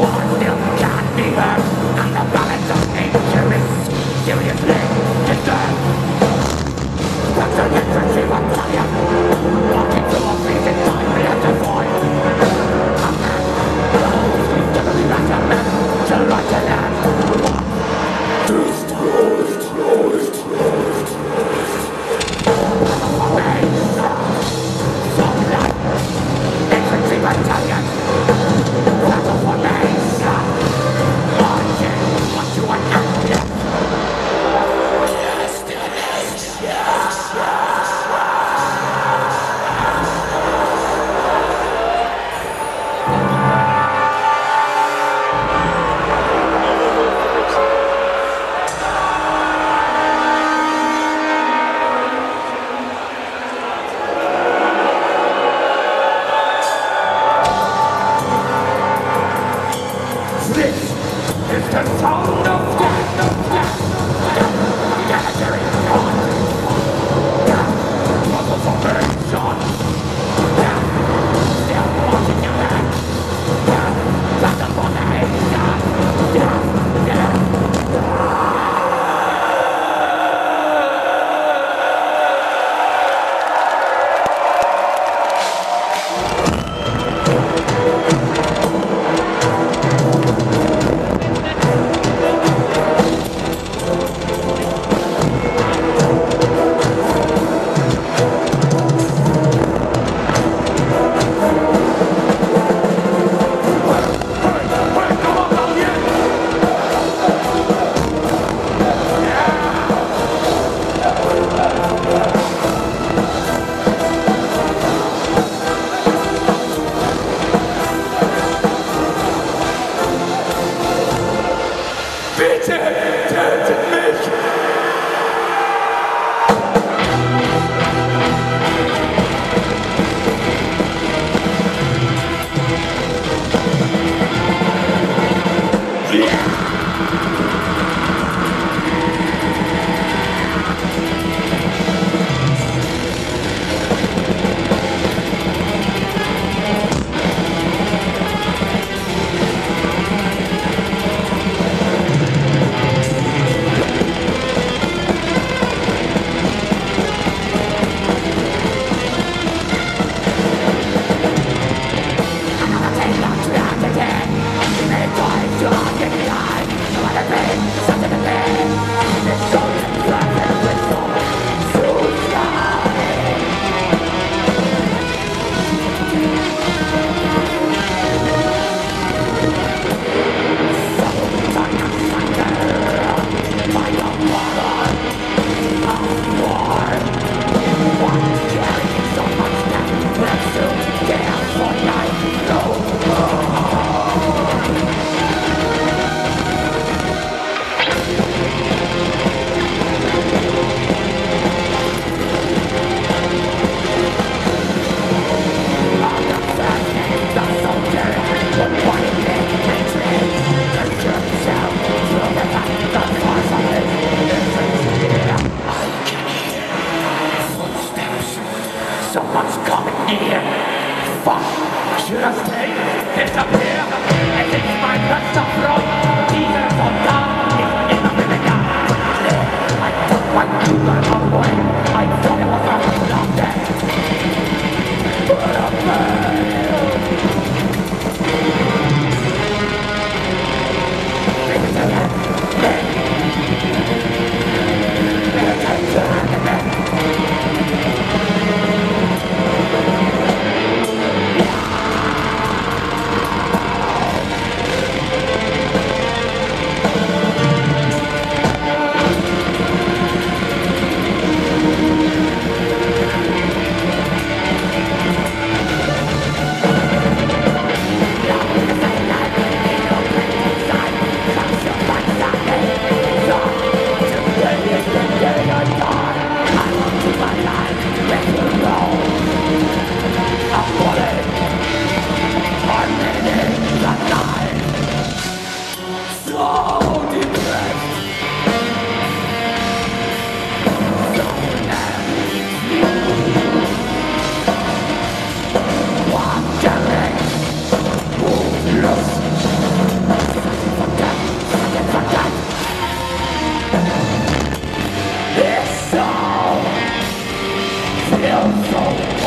forward. I hellfire.